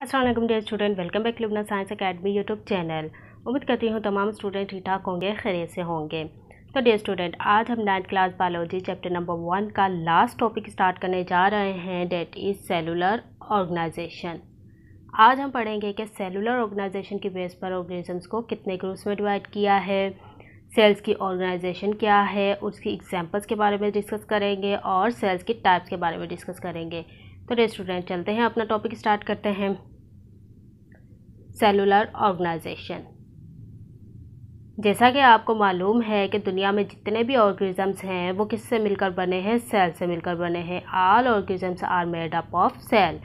Aslam dear student welcome back Lubna science academy YouTube channel उम्मीद करती हूँ तमाम स्टूडेंट ठीक ठाक होंगे, खैरियत से होंगे। तो डियर स्टूडेंट आज हम ninth class biology chapter number one का लास्ट टॉपिक स्टार्ट करने जा रहे हैं डेट इज़ सेलुलर ऑर्गेनाइजेशन आज हम पढ़ेंगे कि सेलुलर ऑर्गेनाइजेशन की बेस पर ऑर्गेनिजम्स को कितने ग्रुप्स में डिवाइड किया है सेल्स की ऑर्गेनाइजेशन क्या है, उसकी एग्जाम्पल्स के बारे में डिस्कस करेंगे और सेल्स की टाइप्स के बारे में डिस्कस करेंगे। तो डे स्टूडेंट चलते हैं, अपना टॉपिक स्टार्ट करते हैं। Cellular organisation. जैसा कि आपको मालूम है कि दुनिया में जितने भी ऑर्गेनिजम्स हैं, वो किससे मिलकर बने हैं? सेल से मिलकर बने हैं। All organisms are made up of cell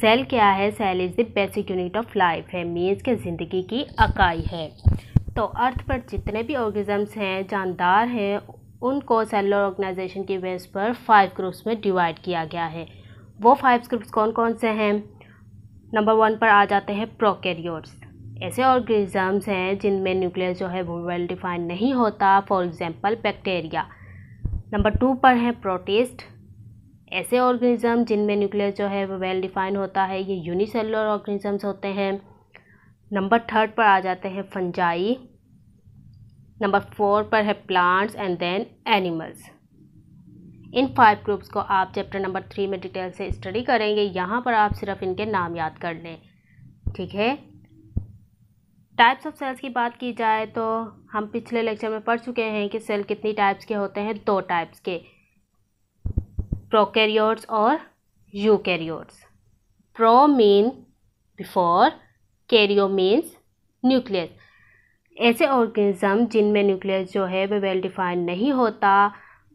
cell क्या है? Cell is the basic unit of life है मीन्स के ज़िंदगी की अकाई है। तो अर्थ पर जितने भी ऑर्गेनिजम्स हैं, जानदार हैं, उनको सेलुलर ऑर्गेनाइजेशन की बेस पर फाइव ग्रुप्स में डिवाइड किया गया है। वो फाइव ग्रुप्स कौन कौन से हैं? नंबर वन पर आ जाते हैं प्रोकैरियोट्स। ऐसे ऑर्गेनिजम्स हैं जिनमें न्यूक्लियस जो है वो वेल डिफाइंड नहीं होता for example bacteria. Number two पर है प्रोटेस्ट। ऐसे ऑर्गेनिज्म जिनमें न्यूक्लियस जो है वो वेल डिफाइन होता है, ये यूनिसेलुलर ऑर्गेनिजम्स होते हैं। नंबर थर्ड पर आ जाते हैं फंजाई। नंबर फोर पर है प्लांट्स एंड देन एनिमल्स इन फाइव ग्रुप्स को आप चैप्टर नंबर थ्री में डिटेल से स्टडी करेंगे, यहाँ पर आप सिर्फ़ इनके नाम याद कर लें, ठीक है? टाइप्स ऑफ़ सेल्स की बात की जाए तो हम पिछले लेक्चर में पढ़ चुके हैं कि सेल कितनी टाइप्स के होते हैं, दो टाइप्स के प्रोकैरियोट्स और eukaryotes pro mean before karyo means nucleus ऐसे ऑर्गेनिज्म जिनमें न्यूक्लियस जो है वह वेल डिफाइंड नहीं होता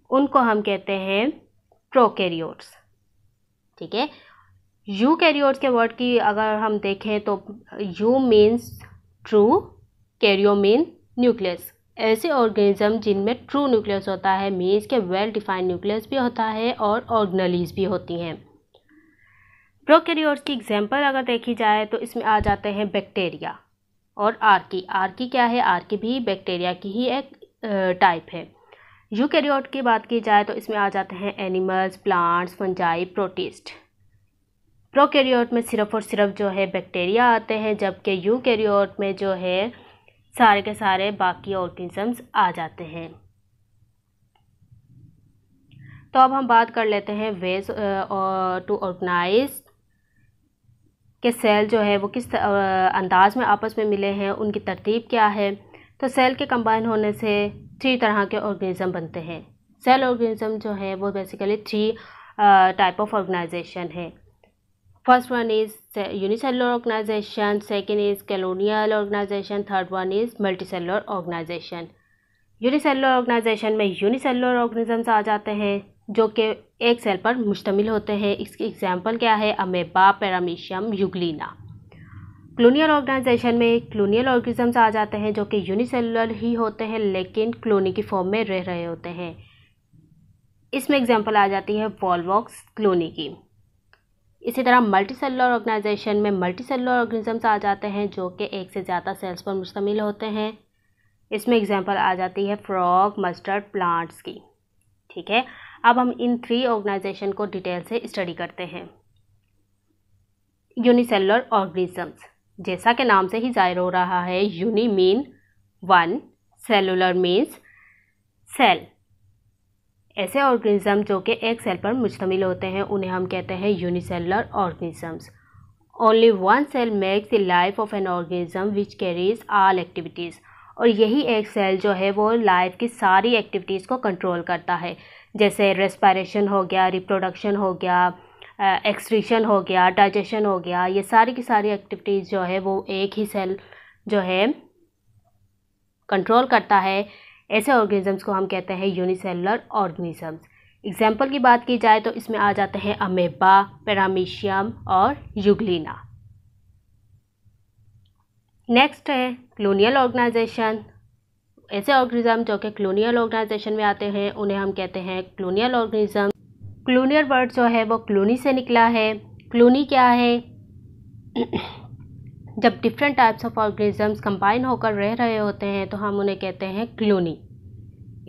उनको हम कहते हैं प्रोकैरियोट्स ठीक है? यू कैरियोट्स के वर्ड की अगर हम देखें तो eu means true karyo mean nucleus ऐसे ऑर्गेनिज्म जिनमें ट्रू न्यूक्लियस होता है मीन्स के वेल डिफाइंड न्यूक्लियस भी होता है और ऑर्गनलीज भी होती हैं। प्रोकैरियोट्स की एग्जांपल अगर देखी जाए तो इसमें आ जाते हैं बैक्टीरिया और आर्की आर्की क्या है? आर्की भी बैक्टीरिया की ही एक टाइप है। यूकैरियोट की बात की जाए तो इसमें आ जाते हैं animals, plants, fungi, protist. Prokaryote में सिर्फ़ और सिर्फ़ जो है बैक्टीरिया आते हैं, जबकि यूकैरियोट में जो है सारे के सारे बाकी ऑर्गेनिजम्स आ जाते हैं। तो अब हम बात कर लेते हैं वेज टू ऑर्गेनाइज के सेल जो है वो किस अंदाज में आपस में मिले हैं, उनकी तरतीब क्या है? तो सेल के कंबाइन होने से थ्री तरह के ऑर्गेनिज़म बनते हैं। सेल ऑर्गेनिज़म जो है, वो basically three type of organization है। First one is unicellular organization second is colonial organization third one is multicellular organization unicellular organization में यूनिसेलुलर ऑर्गेनिजम्स आ जाते हैं, जो कि एक सेल पर मुश्तमिल होते हैं। इसकी एग्जांपल क्या है? Amoeba paramecium euglena colonial organisation में क्लोनियल ऑर्गेनिजम्स आ जाते हैं जो कि यूनिसेलुलर ही होते हैं, लेकिन क्लोनी की फॉर्म में रह रहे होते हैं। इसमें एग्जांपल आ जाती है वॉलवॉक्स क्लोनी की। इसी तरह मल्टी सेलुलर ऑर्गेनाइजेशन में मल्टी सेलुलर ऑर्गेनिजम्स आ जाते हैं जो कि एक से ज़्यादा सेल्स पर मुश्तमिल होते हैं। इसमें एग्जांपल आ जाती है फ्रॉग मस्टर्ड प्लांट्स की। ठीक है, अब हम इन थ्री ऑर्गेनाइजेशन को डिटेल से स्टडी करते हैं। यूनिसेलुलर ऑर्गेनिजम्स जैसा कि नाम से ही ज़ाहिर हो रहा है uni mean one cellular means cell ऐसे ऑर्गेनिज्म जो कि एक सेल पर मुश्तमिल होते हैं, उन्हें हम कहते हैं unicellular organisms only one cell makes the life of an organism which carries all activities और यही एक सेल जो है, वो लाइफ की सारी एक्टिविटीज़ को कंट्रोल करता है. जैसे रेस्पायरेशन हो गया रिप्रोडक्शन हो गया एक्सट्रीशन हो गया डाइजेशन हो गया, ये सारी की सारी एक्टिविटीज़ जो है वो एक ही सेल जो है कंट्रोल करता है। ऐसे ऑर्गेनिजम्स को हम कहते हैं यूनिसेलुलर ऑर्गेनिजम्स एग्ज़ाम्पल की बात की जाए तो इसमें आ जाते हैं अमेबा पेरामीशियम और युगलिना नेक्स्ट है क्लोनियल ऑर्गेनाइजेशन ऐसे ऑर्गेनिज्म जो कि क्लोनियल ऑर्गेनाइजेशन में आते हैं, उन्हें हम कहते हैं क्लोनियल ऑर्गेनिज्म क्लूनियर वर्ड जो है वो क्लूनी से निकला है। क्लूनी क्या है? जब different types of organisms combine होकर रह रहे होते हैं तो हम उन्हें कहते हैं क्लूनी।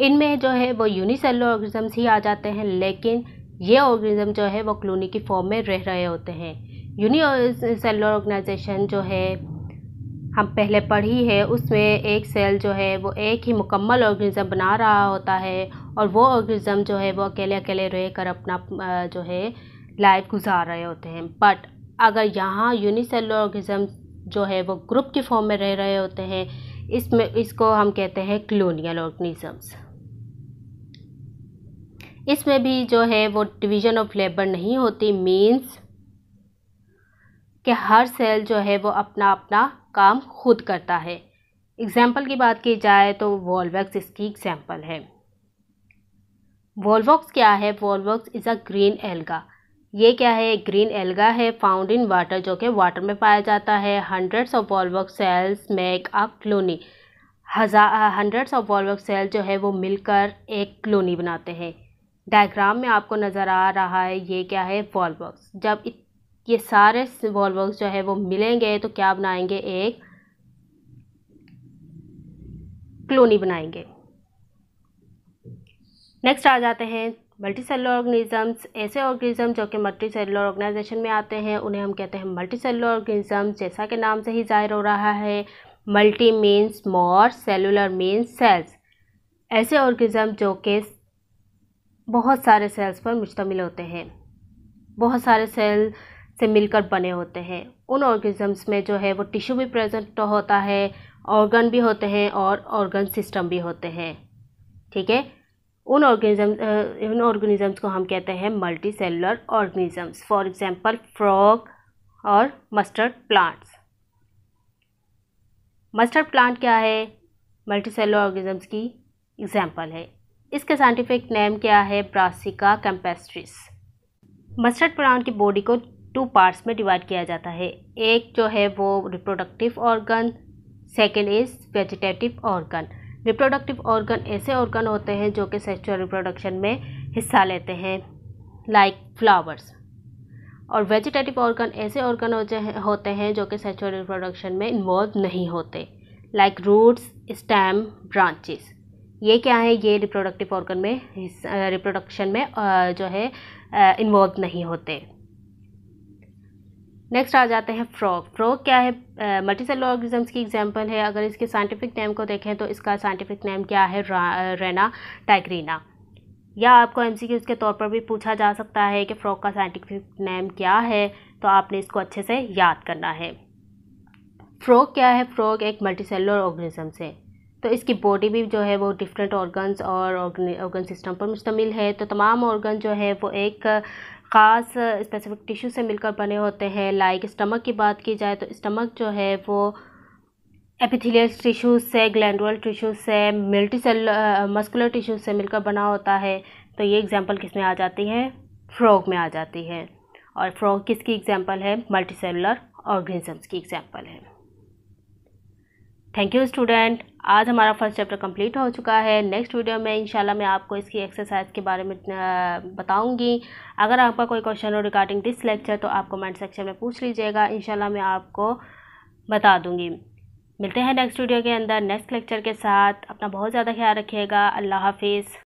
इनमें जो है वो यूनिसेलुलर ऑर्गेनिजम्स ही आ जाते हैं, लेकिन ये ऑर्गेनिज्म जो है वो क्लूनी की फॉर्म में रह रहे होते हैं। यूनिसेलुलर ऑर्गेनाइजेशन जो है, हम पहले पढ़ी है, उसमें एक सेल जो है वो एक ही मुकम्मल ऑर्गेनिज़म बना रहा होता है और वो ऑर्गेनिज़म जो है, वो अकेले अकेले रह कर अपना जो है लाइफ गुजार रहे होते हैं। बट अगर यहाँ यूनिसेलुलर ऑर्गेनिज़म जो है, वो ग्रुप के फॉर्म में रह रहे होते हैं, इसमें, इसको हम कहते हैं क्लोनियल ऑर्गेनिज़म्स इसमें भी जो है, वो डिवीज़न ऑफ़ लेबर नहीं होती मींस कि हर सेल जो है, वो अपना अपना काम खुद करता है। एग्ज़ाम्पल की बात की जाए तो वॉलवैक्स इसकी एग्ज़ाम्पल है। वॉलवॉक्स क्या है? Volvox is a green alga. ये क्या है? ग्रीन एल्गा है फाउंड इन वाटर जो कि वाटर में पाया जाता है। Hundreds of volvox cells make a colony हज़ार हंड्रेड्स ऑफ़ वॉलवॉक्स सेल जो है, वो मिलकर एक क्लोनी बनाते हैं। डायग्राम में आपको नज़र आ रहा है, ये क्या है? वॉलवॉक्स जब ये सारे वॉलवर्क्स जो है, वो मिलेंगे तो क्या बनाएँगे? एक क्लोनी बनाएँगे। नेक्स्ट आ जाते हैं मल्टी सेलुलर ऑर्गेनिजम्स ऐसे ऑर्गेनिज्म जो कि मल्टी सेलुलर ऑर्गेनाइजेशन में आते हैं, उन्हें हम कहते हैं मल्टी सेलुलर ऑर्गेनिज्म जैसा कि नाम से ही ज़ाहिर हो रहा है। Multi means more cellular means cells ऐसे ऑर्गेनिज्म जो कि बहुत सारे सेल्स पर मुश्तमिल होते हैं। बहुत सारे सेल से मिलकर बने होते हैं। उन ऑर्गेनिजम्स में जो है, वो टिश्यू भी प्रेजेंट होता है ऑर्गन भी होते हैं और ऑर्गन सिस्टम भी होते हैं। ठीक है? उन ऑर्गेनिज्म उन ऑर्गेनिजम्स को हम कहते हैं multicellular organisms for example frog और मस्टर्ड प्लांट्स मस्टर्ड प्लांट क्या है? मल्टी सेलुलर ऑर्गेनिजम्स की एग्जांपल है. इसका साइंटिफिक नेम क्या है? ब्रासिका कैम्पेस्ट्रिस मस्टर्ड प्लांट की बॉडी को टू पार्ट्स में डिवाइड किया जाता है. एक जो है वो reproductive organ second is vegetative organ reproductive organ ऐसे ऑर्गन होते हैं जो कि सेक्चुअल रिप्रोडक्शन में हिस्सा लेते हैं लाइक फ्लावर्स और वेजिटेटिव ऑर्गन ऐसे ऑर्गन होते हैं जो कि सेक्चुअल रिप्रोडक्शन में इन्वॉल्व नहीं होते लाइक रूट्स स्टैम ब्रांचेस ये क्या है? ये रिप्रोडक्टिव ऑर्गन में रिप्रोडक्शन में जो है इन्वॉल्व नहीं होते. नेक्स्ट आ जाते हैं फ्रॉग फ्रॉग क्या है? मल्टी सेलुलर ऑर्गेनिजम्स की एग्जांपल है। अगर इसके साइंटिफिक नेम को देखें तो इसका साइंटिफिक नेम क्या है? रेना टाइग्रीना या आपको एम सी के तौर पर भी पूछा जा सकता है कि फ्रॉग का साइंटिफिक नेम क्या है तो आपने इसको अच्छे से याद करना है। फ्रॉग क्या है? फ्रॉग एक मल्टी सेलुलर ऑर्गेनिज्म से तो इसकी बॉडी भी जो है वो डिफरेंट ऑर्गन्स और ऑर्गन सिस्टम पर मुश्तमिल है। तो तमाम ऑर्गन जो है वो एक ख़ास स्पेसिफिक टिश्यू से मिलकर बने होते हैं। लाइक स्टमक की बात की जाए तो स्टमक जो है वो एपिथेलियल टिश्यूज से ग्लैंडुअल टिश्यूज से मल्टी सेल मस्कुलर टिश्यूज से मिलकर बना होता है। तो ये एग्जांपल किसमें आ जाती है? फ्रॉग में आ जाती है। और फ्रॉग किसकी एग्जांपल है? मल्टी सेलुलर ऑर्गेनिजम्स की एग्जांपल है। थैंक यू स्टूडेंट आज हमारा फ़र्स्ट चैप्टर कंप्लीट हो चुका है। नेक्स्ट वीडियो में इंशाल्लाह मैं आपको इसकी एक्सरसाइज के बारे में बताऊँगी। अगर आपका कोई क्वेश्चन हो रिगार्डिंग दिस लेक्चर तो आप कमेंट सेक्शन में पूछ लीजिएगा। इंशाल्लाह मैं आपको बता दूँगी। मिलते हैं नेक्स्ट वीडियो के अंदर नेक्स्ट लेक्चर के साथ। अपना बहुत ज़्यादा ख्याल रखिएगा। अल्लाह हाफिज़।